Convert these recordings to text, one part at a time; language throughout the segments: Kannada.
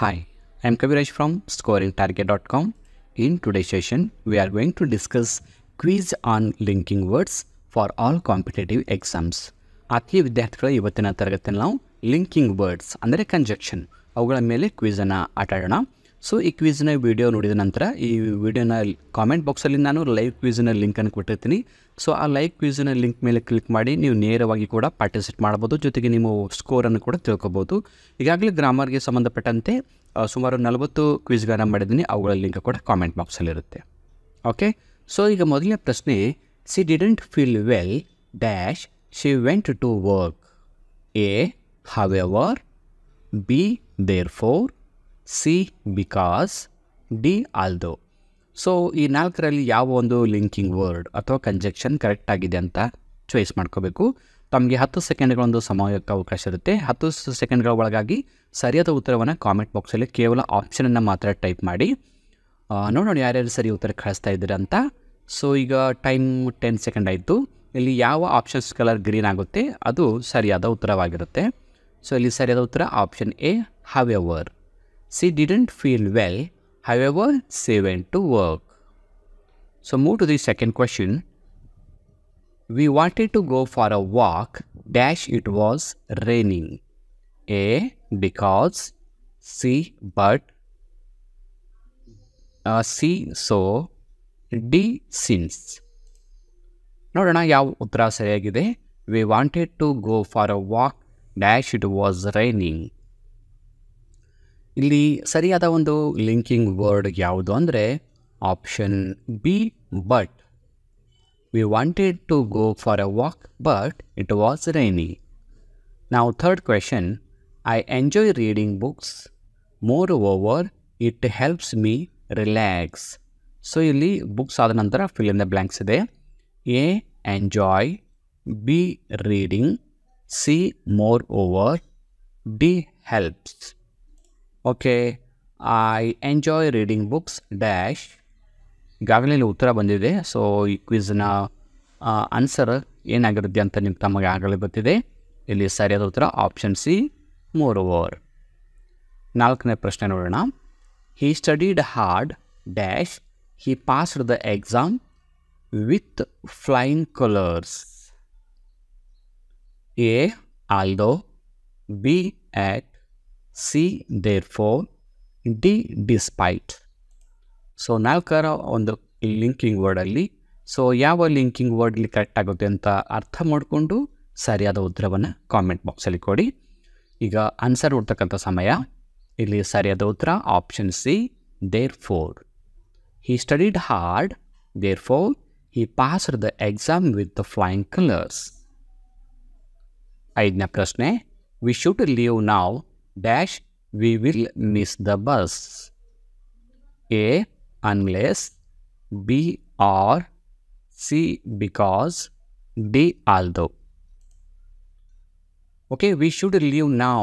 Hi, I'm Kaviraj from scoringtarget.com. In today's session, we are going to discuss quiz on linking words for all competitive exams. ಆತ್ಮೀಯ ವಿದ್ಯಾರ್ಥಿಗಳ ಇವತ್ತಿನ ತರಗತಿಯಲ್ಲಿ ನಾವು ಲಿಂಕಿಂಗ್ ವರ್ಡ್ಸ್ ಅಂದರೆ ಕಂಜಕ್ಷನ್ ಅವುಗಳ ಮೇಲೆ ಕ್ವಿಝನ್ನು ಆಟಾಡೋಣ ಸೊ ಈ ಕ್ವಿಝ್ನ ವಿಡಿಯೋ ನೋಡಿದ ನಂತರ ಈ ವಿಡಿಯೋನ ಕಾಮೆಂಟ್ ಬಾಕ್ಸಲ್ಲಿ ನಾನು ಲೈವ್ ಕ್ವಿಝಿನ ಲಿಂಕನ್ನು ಕೊಟ್ಟಿರ್ತೀನಿ. ಸೊ ಆ ಲೈವ್ ಕ್ವಿಝಿನ ಲಿಂಕ್ ಮೇಲೆ ಕ್ಲಿಕ್ ಮಾಡಿ ನೀವು ನೇರವಾಗಿ ಕೂಡ ಪಾರ್ಟಿಸಿಪೇಟ್ ಮಾಡ್ಬೋದು ಜೊತೆಗೆ ನೀವು ಸ್ಕೋರನ್ನು ಕೂಡ ತಿಳ್ಕೊಬೋದು ಈಗಾಗಲೇ ಗ್ರಾಮರ್ಗೆ ಸಂಬಂಧಪಟ್ಟಂತೆ ಸುಮಾರು ನಲವತ್ತು ಕ್ವಿಜ್ಗಳನ್ನು ಮಾಡಿದ್ದೀನಿ. ಅವುಗಳ ಲಿಂಕ್ ಕೂಡ ಕಾಮೆಂಟ್ ಬಾಕ್ಸಲ್ಲಿರುತ್ತೆ ಓಕೆ ಸೊ ಈಗ ಮೊದಲನೇ ಪ್ರಶ್ನೆ she didn't feel well dash she went to work A however B therefore C because D although. So, ಈ ನಾಲ್ಕರಲ್ಲಿ ಯಾವ ಒಂದು ಲಿಂಕಿಂಗ್ ವರ್ಡ್ ಅಥವಾ ಕಂಜೆಕ್ಷನ್ ಕರೆಕ್ಟ್ ಆಗಿದೆ ಅಂತ ಚಾಯ್ಸ್ ಮಾಡ್ಕೋಬೇಕು. ತಮಗೆ ಹತ್ತು ಸೆಕೆಂಡ್ಗಳೊಂದು ಸಮಯಕ್ಕೆ ಅವಕಾಶ ಇರುತ್ತೆ. ಹತ್ತು ಸೆಕೆಂಡ್ಗಳ ಒಳಗಾಗಿ ಸರಿಯಾದ ಉತ್ತರವನ್ನು ಕಾಮೆಂಟ್ ಬಾಕ್ಸಲ್ಲಿ ಕೇವಲ ಆಪ್ಷನನ್ನು ಮಾತ್ರ ಟೈಪ್ ಮಾಡಿ. ನೋಡೋಣ ಯಾರ್ಯಾರು ಸರಿ ಉತ್ತರ ಕಳಿಸ್ತಾ ಇದ್ದೀರಾ ಅಂತ. ಸೊ, ಈಗ ಟೈಮ್ ಟೆನ್ ಸೆಕೆಂಡ್ ಆಯಿತು. ಇಲ್ಲಿ ಯಾವ ಆಪ್ಷನ್ಸ್ ಕಲರ್ ಗ್ರೀನ್ ಆಗುತ್ತೆ, ಅದು ಸರಿಯಾದ ಉತ್ತರವಾಗಿರುತ್ತೆ. ಸೊ, ಇಲ್ಲಿ ಸರಿಯಾದ ಉತ್ತರ option A however She didn't feel well however she went to work so move to the second question We wanted to go for a walk, dash it was raining. A. Because. C. But. Uh, C. So. D. Since. ನೋಡೋಣ ಯಾವ ಉತ್ತರ ಸರಿಯಾಗಿದೆ we wanted to go for a walk dash it was raining ಇಲ್ಲಿ ಸರಿಯಾದ ಒಂದು ಲಿಂಕಿಂಗ್ ವರ್ಡ್ ಯಾವುದು ಅಂದರೆ option B, but. We wanted to go for a walk but it was raining ನಾವು third question I enjoy reading books moreover it helps me relax so ಇಲ್ಲಿ ಬುಕ್ಸ್ ಆದ ನಂತರ ಫಿಲ್ ಇನ್ ದ ಬ್ಲ್ಯಾಂಕ್ಸ್ ಇದೆ. A enjoy B reading C moreover D helps okay I enjoy reading books dash ಈಗಾಗಲೇ ಇಲ್ಲಿ ಉತ್ತರ ಬಂದಿದೆ. ಸೊ ಈ ಕ್ವಿಜ್ನ ಆನ್ಸರ್ ಏನಾಗಿರುತ್ತೆ ಅಂತ ನಿಮ್ಗೆ ತಮಗೆ ಆಗಲೇ ಗೊತ್ತಿದೆ. ಇಲ್ಲಿ ಸರಿಯಾದ ಉತ್ತರ ಆಪ್ಷನ್ ಸಿ ಮೋರ್ ಓವರ್ ನಾಲ್ಕನೇ ಪ್ರಶ್ನೆ ನೋಡೋಣ. He studied hard dash he passed the exam with flying colours A although B but therefore D despite so ನಾಲ್ಕರ ಒಂದು ಲಿಂಕಿಂಗ್ ವರ್ಡಲ್ಲಿ ಸೊ ಯಾವ ಲಿಂಕಿಂಗ್ ವರ್ಡ್ ಇಲ್ಲಿ ಕರೆಕ್ಟ್ ಆಗುತ್ತೆ ಅಂತ ಅರ್ಥ ಮಾಡಿಕೊಂಡು ಸರಿಯಾದ ಉತ್ತರವನ್ನು ಕಾಮೆಂಟ್ ಬಾಕ್ಸಲ್ಲಿ ಕೊಡಿ. ಈಗ ಆನ್ಸರ್ ನೋಡ್ತಕ್ಕಂಥ ಸಮಯ. ಇಲ್ಲಿ ಸರಿಯಾದ ಉತ್ತರ option C therefore he studied hard therefore he passed the exam with the flying colours ಐದನೇ ಪ್ರಶ್ನೆ we should leave now dash we will miss the bus A unless B or C because D although. Okay, we should leave now.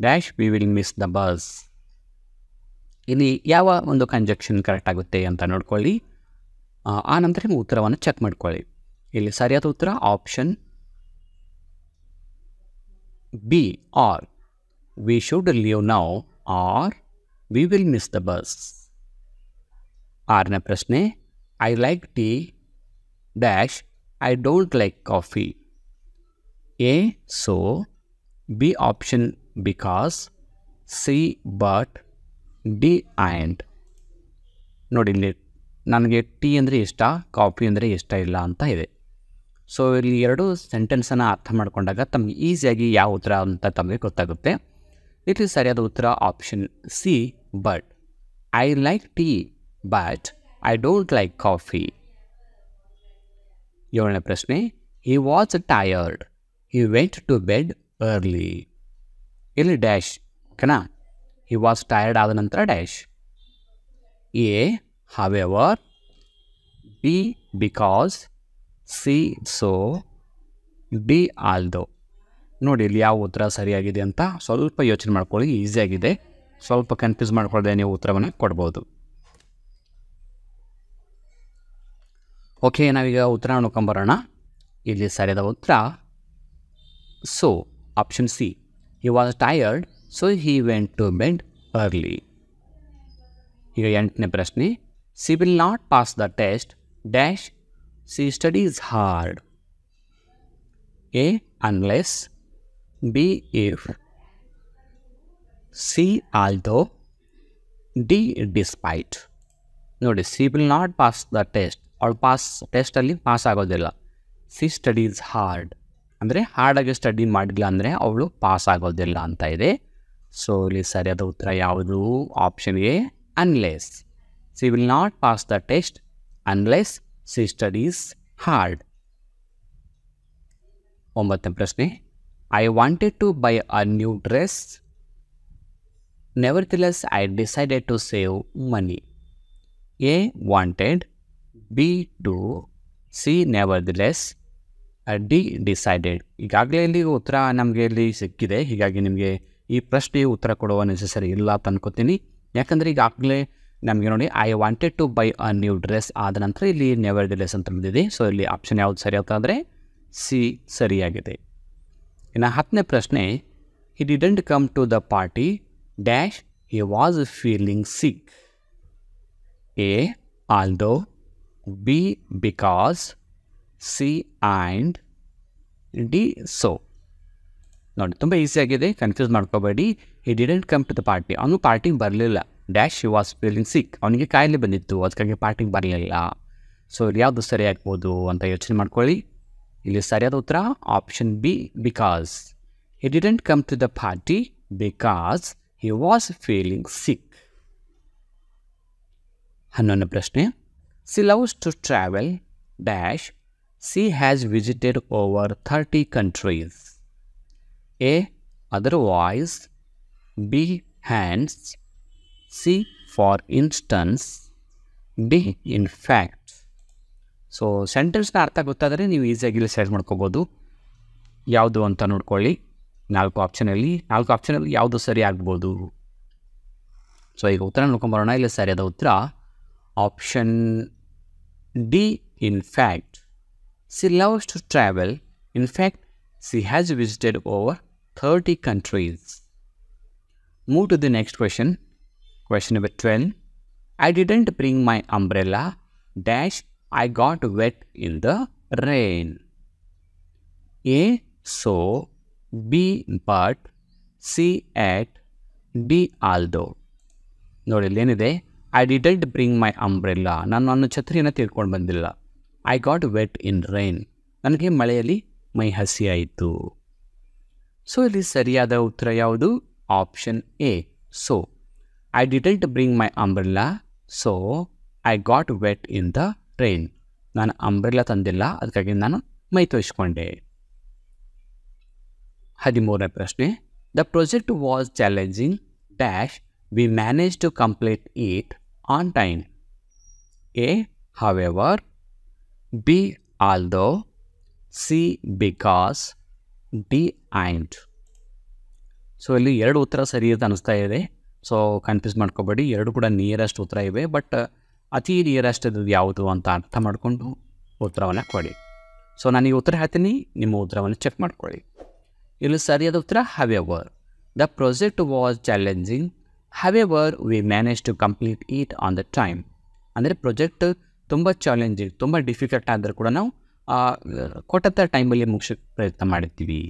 Dash we will miss the bus. ಇಲ್ಲಿ ಯಾವ ಒಂದು ಕಂಜಕ್ಷನ್ ಕರೆಕ್ಟ್ ಆಗುತ್ತೆ ಅಂತ ನೋಡ್ಕೊಳ್ಳಿ ಆ, ನಂತರ ನಿಮ್ಮ ಉತ್ತರವನ್ನು ಚೆಕ್ ಮಾಡ್ಕೊಳ್ಳಿ ಇಲ್ಲಿ ಸರಿಯಾದ ಉತ್ತರ option B or we should leave now or we will miss the bus ಆರನೇ ಪ್ರಶ್ನೆ I like tea dash I don't like coffee A so B option because C but D and ನೋಡಿ ಇಲ್ಲಿ ನನಗೆ ಟೀ ಅಂದರೆ ಇಷ್ಟ ಕಾಫಿ ಅಂದರೆ ಇಷ್ಟ ಇಲ್ಲ ಅಂತ ಇದೆ. ಸೊ ಇಲ್ಲಿ ಎರಡು ಸೆಂಟೆನ್ಸನ್ನು ಅರ್ಥ ಮಾಡಿಕೊಂಡಾಗ ತಮಗೆ ಈಸಿಯಾಗಿ ಯಾವ ಉತ್ತರ ಅಂತ ತಮಗೆ ಗೊತ್ತಾಗುತ್ತೆ. ಇಲ್ಲಿ ಸರಿಯಾದ ಉತ್ತರ option C but I like tea but I don't like coffee ಏಳನೇ ಪ್ರಶ್ನೆ he was tired he went to bed early ಇಲ್ಲಿ ಡ್ಯಾಶ್ ಓಕೆನಾ ಹಿ ವಾಸ್ ಟಯರ್ಡ್ ಆದ ನಂತರ dash A however B because C so D although ನೋಡಿ ಇಲ್ಲಿ ಯಾವ ಉತ್ತರ ಸರಿಯಾಗಿದೆ ಅಂತ ಸ್ವಲ್ಪ ಯೋಚನೆ ಮಾಡ್ಕೊಳ್ಳಿ ಈಸಿಯಾಗಿದೆ ಸ್ವಲ್ಪ ಕನ್ಫ್ಯೂಸ್ ಮಾಡ್ಕೊಳ್ಳದೆ ನೀವು ಉತ್ತರವನ್ನು ಕೊಡ್ಬೋದು. ಓಕೆ ನಾವೀಗ ಉತ್ತರ ನೋಡ್ಕೊಂಬರೋಣ ಇಲ್ಲಿ ಸರಿಯಾದ ಉತ್ತರ. So option C he was tired so he went to bed early ಈಗ ಎಂಟನೇ ಪ್ರಶ್ನೆ. She will not pass the test dash she studies hard A unless B if C although D despite ನೋಡಿ she will not pass the test ಅವಳು ಪಾಸ್ ಟೆಸ್ಟಲ್ಲಿ ಪಾಸ್ ಆಗೋದಿಲ್ಲ. ಸಿ ಸ್ಟಡೀಸ್ ಹಾರ್ಡ್ ಅಂದರೆ ಹಾರ್ಡಾಗಿ ಸ್ಟಡಿ ಮಾಡಿಲ್ಲ ಅಂದರೆ ಅವಳು ಪಾಸ್ ಆಗೋದಿಲ್ಲ ಅಂತ ಇದೆ. ಸೊ ಇಲ್ಲಿ ಸರಿಯಾದ ಉತ್ತರ ಯಾವುದು? Option A unless she will not pass the test unless she studies hard ಒಂಬತ್ತನೇ ಪ್ರಶ್ನೆ. I wanted to buy a new dress Nevertheless, I decided to save money A wanted B to C nevertheless D decided ಈಗಾಗಲೇ ಇಲ್ಲಿ ಉತ್ತರ ನಮಗೆ ಇಲ್ಲಿ ಸಿಕ್ಕಿದೆ. ಹೀಗಾಗಿ ನಿಮಗೆ ಈ ಪ್ರಶ್ನೆಗೆ ಉತ್ತರ ಕೊಡುವ ನೆಸೆಸರಿ ಇಲ್ಲ ಅಂತ ಅನ್ಕೋತೀನಿ. ಯಾಕಂದರೆ ಈಗಾಗಲೇ ನಮಗೆ ನೋಡಿ I wanted to buy a new dress ಆದ ನಂತರ ಇಲ್ಲಿ ನೆವರ್ ಡಿಲೆಸ್ ಅಂತ ಬಂದಿದೆ ಸೊ ಇಲ್ಲಿ ಆಪ್ಷನ್ ಯಾವುದು ಸರಿ ಅಂತ ಸಿ ಸರಿಯಾಗಿದೆ. ಇನ್ನು ಹತ್ತನೇ ಪ್ರಶ್ನೆ he didn't come to the party dash he was feeling sick A although B because C and D so ನೋಡಿ, ತುಂಬ ಈಸಿಯಾಗಿದೆ ಕನ್ಫ್ಯೂಸ್ ಮಾಡ್ಕೋಬೇಡಿ. He didn't come to the party ಅವನು ಪಾರ್ಟಿಗೆ ಬರಲಿಲ್ಲ. Dash she was feeling sick ಅವನಿಗೆ ಕಾಯಿಲೆ ಬಂದಿತ್ತು, ಅದಕ್ಕಾಗಿ ಪಾರ್ಟಿಗೆ ಬರಲಿಲ್ಲ. ಸೊ ಯಾವುದು ಸರಿ ಆಗ್ಬೋದು ಅಂತ ಯೋಚನೆ ಮಾಡ್ಕೊಳ್ಳಿ. ಇಲ್ಲಿ ಸರಿಯಾದ ಉತ್ತರ option B because he didn't come to the party because he was feeling sick ಹನ್ನೊಂದನೇ ಪ್ರಶ್ನೆ. She loves to travel dash she has visited over thirty countries A otherwise B hands C for instance D in fact so ಸೆಂಟೆನ್ಸ್ನ ಅರ್ಥ ಗೊತ್ತಾದರೆ ನೀವು ಈಸಿಯಾಗಿ ಇಲ್ಲಿ ಸೆಲೆಕ್ಟ್ ಮಾಡ್ಕೋಬೋದು. ಯಾವುದು ಅಂತ ನೋಡ್ಕೊಳ್ಳಿ. ನಾಲ್ಕು ಆಪ್ಷನಲ್ಲಿ ನಾಲ್ಕು ಆಪ್ಷನಲ್ಲಿ ಯಾವುದು ಸರಿ ಆಗ್ಬೋದು? ಸೊ ಈಗ ಉತ್ತರ ನೋಡ್ಕೊಂಬರೋಣ. ಇಲ್ಲ ಸರಿಯಾದ ಉತ್ತರ. Option D in fact she loves to travel in fact she has visited over thirty countries move to the next question question number twelve I didn't bring my umbrella dash I got wet in the rain A So, B But, C At, D. Although ನೋಡಿ ಏನಿದೆ? I didn't bring my umbrella ನಾನು ನನ್ನ ಛತ್ರಿಯನ್ನು ತಿಳ್ಕೊಂಡು ಬಂದಿಲ್ಲ. I got wet in rain ನನಗೆ ಮಳೆಯಲ್ಲಿ ಮೈ ಹಸಿ ಆಯಿತು ಸೊ ಇಲ್ಲಿ ಸರಿಯಾದ ಉತ್ತರ ಯಾವುದು? Option A so I didn't bring my umbrella so I got wet in the rain ನಾನು ಅಂಬ್ರೆಲ್ಲಾ ತಂದಿಲ್ಲ, ಅದಕ್ಕಾಗಿ ನಾನು ಮೈ ತೋರಿಸ್ಕೊಂಡೆ ಹದಿಮೂರನೇ ಪ್ರಶ್ನೆ. The project was challenging dash we manage to complete it on time A however B although C because D and so ಇಲ್ಲಿ ಎರಡು ಉತ್ತರ ಸರಿ ಅಂತ ಅನಿಸ್ತಾ ಇದೆ. ಸೊ ಕನ್ಫ್ಯೂಸ್ ಮಾಡ್ಕೋಬೇಡಿ. ಎರಡು ಕೂಡ ನಿಯರೆಸ್ಟ್ ಉತ್ತರ ಇವೆ ಬಟ್ ಅತಿ ನಿಯರೆಸ್ಟ್ ಇದ್ದದ್ದು ಯಾವುದು ಅಂತ ಅರ್ಥ ಮಾಡಿಕೊಂಡು ಉತ್ತರವನ್ನು ಕೊಡಿ. ಸೊ ನಾನು ಈ ಉತ್ತರ ಹೇಳ್ತೀನಿ, ನಿಮ್ಮ ಉತ್ತರವನ್ನು ಚೆಕ್ ಮಾಡ್ಕೊಳ್ಳಿ. ಇಲ್ಲಿ ಸರಿಯಾದ ಉತ್ತರ however the project was challenging however we manage to complete it on the time ಅಂದರೆ ಪ್ರೊಜೆಕ್ಟ್ ತುಂಬ ಚಾಲೆಂಜಿಂಗ್ ತುಂಬ ಡಿಫಿಕಲ್ಟ್ ಆದರೂ ಕೂಡ ನಾವು ಕೊಟ್ಟಂಥ ಟೈಮಲ್ಲಿ ಮುಗಿಸೋಕ್ಕೆ ಪ್ರಯತ್ನ ಮಾಡಿದ್ದೀವಿ.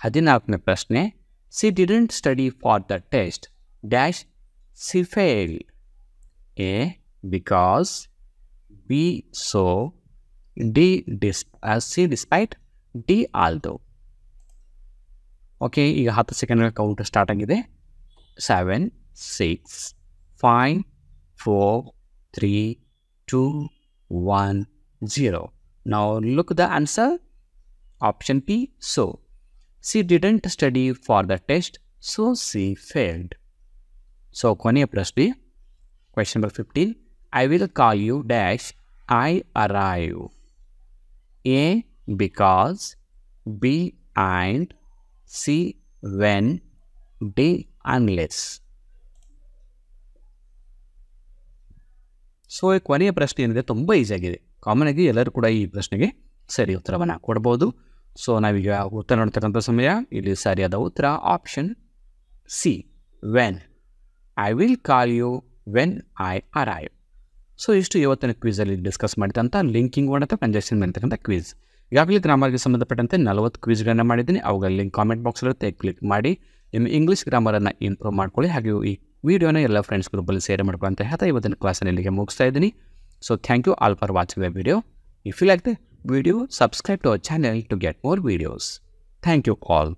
ಹದಿನಾಲ್ಕನೇ ಪ್ರಶ್ನೆ she didn't study for the test dash she fail A because B so D dish C despite D although okay ಈಗ ಹತ್ತು ಸೆಕೆಂಡ್ಗಳ ಕೌಂಟ್ ಸ್ಟಾರ್ಟ್ ಆಗಿದೆ. Seven six five four three two one zero ನಾವು look the answer option B so she didn't study for the test so she failed so ಕೊನೆಯ ಪ್ರಶ್ನೆ. Question number fifteen I will call you dash I arrive A because B and C when D Unless. So ಈ ಕೊನೆಯ ಪ್ರಶ್ನೆ ಏನಿದೆ, ತುಂಬ ಈಸಿಯಾಗಿದೆ ಕಾಮನ್ ಆಗಿ ಎಲ್ಲರೂ ಕೂಡ ಈ ಪ್ರಶ್ನೆಗೆ ಸರಿ ಉತ್ತರವನ್ನು ಕೊಡ್ಬೋದು. ಸೊ ನಾವೀಗ ಉತ್ತರ ನೋಡ್ತಕ್ಕಂಥ ಸಮಯ. ಇಲ್ಲಿ ಸರಿಯಾದ ಉತ್ತರ option C when I will call you when I arrive so ಇಷ್ಟು ಇವತ್ತಿನ ಕ್ವಿಝಲ್ಲಿ ಡಿಸ್ಕಸ್ ಮಾಡಿದಂಥ ಲಿಂಕಿಂಗ್ ವರ್ಡ್ ಅಥವಾ ಕಂಜೆಕ್ಷನ್ ಮಾಡ್ತಕ್ಕಂಥ ಕ್ವಿಝ್ ಈಗಾಗಲೇ ಗ್ರಾಮರ್ಗೆ ಸಂಬಂಧಪಟ್ಟಂತೆ ನಲವತ್ತು ಕ್ವಿಜ್ಗಳನ್ನು ಮಾಡಿದ್ದೀನಿ. ಅವುಗಳ ಲಿಂಕ್ ಕಾಮೆಂಟ್ ಬಾಕ್ಸಲ್ಲಿರುತ್ತೆ ಕ್ಲಿಕ್ ಮಾಡಿ. ನಿಮ್ಮ ಇಂಗ್ಲೀಷ್ ಗ್ರಾಮರನ್ನು ಇಂಪ್ರೂವ್ ಮಾಡ್ಕೊಳ್ಳಿ. ಹಾಗೆ ಈ ವಿಡಿಯೋನ ಎಲ್ಲ ಫ್ರೆಂಡ್ಸ್ ಗ್ರೂಪಲ್ಲಿ ಶೇರ್ ಮಾಡ್ಕೊಳ್ಳಿ ಅಂತ ಹೇಳ್ತಾ ಇವತ್ತಿನ ಕ್ಲಾಸನ್ನು ಇಲ್ಲಿಗೆ ಮುಗಿಸ್ತಾ ಇದ್ದೀನಿ. So thank you all for watching the video if you like the video subscribe to our channel to get more videos thank you all